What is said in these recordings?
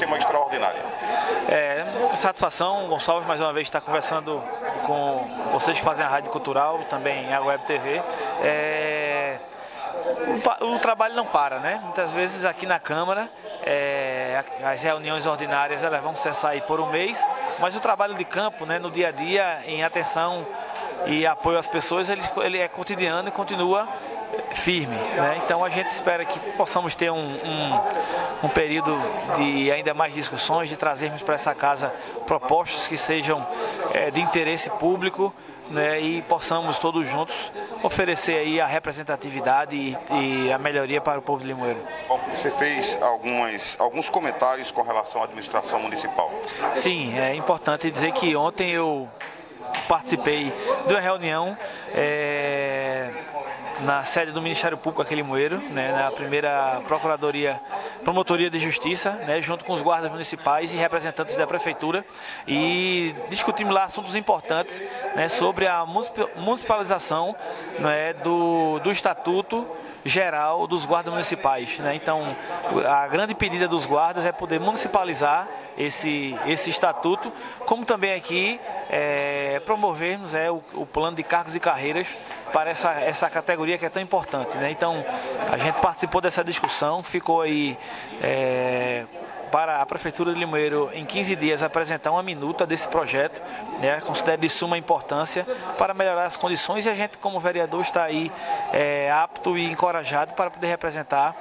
cima extraordinária. É, satisfação, Gonçalves, mais uma vez, estar conversando com vocês que fazem a Rádio Cultural, também a Web TV. É, o, o, trabalho não para, né? Muitas vezes aqui na Câmara, é, as reuniões ordinárias elas vão cessar aí por um mês, mas o trabalho de campo, né, no dia a dia, em atenção e apoio às pessoas, ele, ele é cotidiano e continua firme. Né? Então a gente espera que possamos ter um, um, um, período de ainda mais discussões, de trazermos para essa casa propostas que sejam é, de interesse público. Né, e possamos todos juntos oferecer aí a representatividade e, e, a melhoria para o povo de Limoeiro. Bom, você fez algumas, alguns comentários com relação à administração municipal. Sim, é importante dizer que ontem eu participei de uma reunião é, na sede do Ministério Público aquele Moeiro, né, na primeira Procuradoria, Promotoria de Justiça, né, junto com os guardas municipais e representantes da Prefeitura. E discutimos lá assuntos importantes né, sobre a municipalização né, do, do Estatuto geral dos guardas municipais. Né? Então, a grande pedida dos guardas é poder municipalizar esse, esse estatuto, como também aqui é, promovermos é, o, o plano de cargos e carreiras para essa, essa categoria que é tão importante. Né? Então, a gente participou dessa discussão, ficou aí. É, para a Prefeitura de Limoeiro, em 15 dias, apresentar uma minuta desse projeto, né, considero de suma importância para melhorar as condições e a gente, como vereador, está aí é, apto e encorajado para poder representar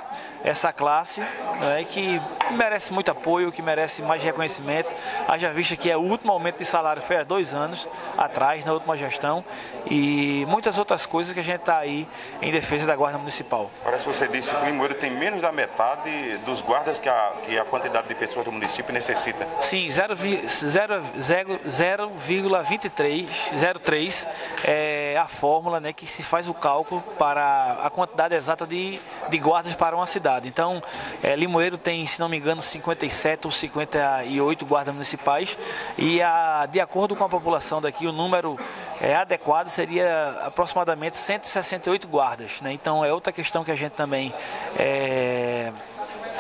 essa classe né, que merece muito apoio, que merece mais reconhecimento. Haja vista que é o último aumento de salário foi há dois anos atrás, na última gestão, e muitas outras coisas que a gente está aí em defesa da Guarda Municipal. Parece que você disse que Limoeiro tem menos da metade dos guardas que a, que a quantidade de pessoas do município necessita. Sim, 0,2303 é a fórmula né, que se faz o cálculo para a quantidade exata de, de guardas para uma cidade cidade. Então, é, Limoeiro tem, se não me engano, 57 ou 58 guardas municipais e, a, de acordo com a população daqui, o número é, adequado seria aproximadamente 168 guardas. Né? Então, é outra questão que a gente também é,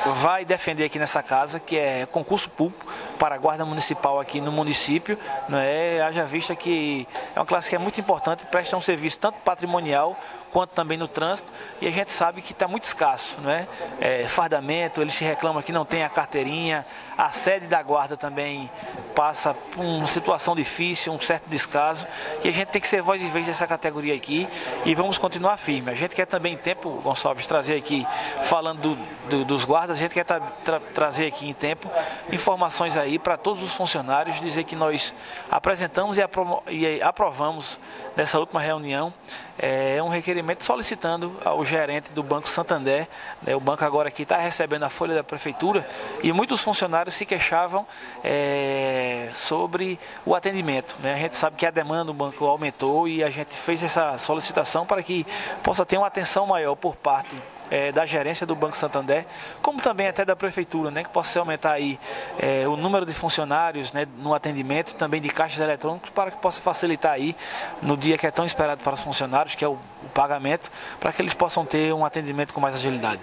vai defender aqui nessa casa, que é concurso público para a Guarda Municipal aqui no município. Né? Haja vista que é uma classe que é muito importante, presta um serviço tanto patrimonial quanto também no trânsito, e a gente sabe que está muito escasso. Né? É, fardamento, eles se reclamam que não tem a carteirinha, a sede da guarda também passa por uma situação difícil, um certo descaso, e a gente tem que ser voz e vez dessa categoria aqui e vamos continuar firme. A gente quer também tempo, Gonçalves, trazer aqui, falando do, do, dos guardas, a gente quer tra tra trazer aqui em tempo informações aí para todos os funcionários, dizer que nós apresentamos e, apro e aprovamos nessa última reunião é um requerimento solicitando ao gerente do Banco Santander, né, o banco agora aqui está recebendo a folha da prefeitura e muitos funcionários se queixavam é, sobre o atendimento. Né? A gente sabe que a demanda do banco aumentou e a gente fez essa solicitação para que possa ter uma atenção maior por parte é, da gerência do Banco Santander, como também até da prefeitura, né, que possa aumentar aí é, o número de funcionários né, no atendimento, também de caixas eletrônicos, para que possa facilitar aí no dia que é tão esperado para os funcionários, que é o, o pagamento, para que eles possam ter um atendimento com mais agilidade.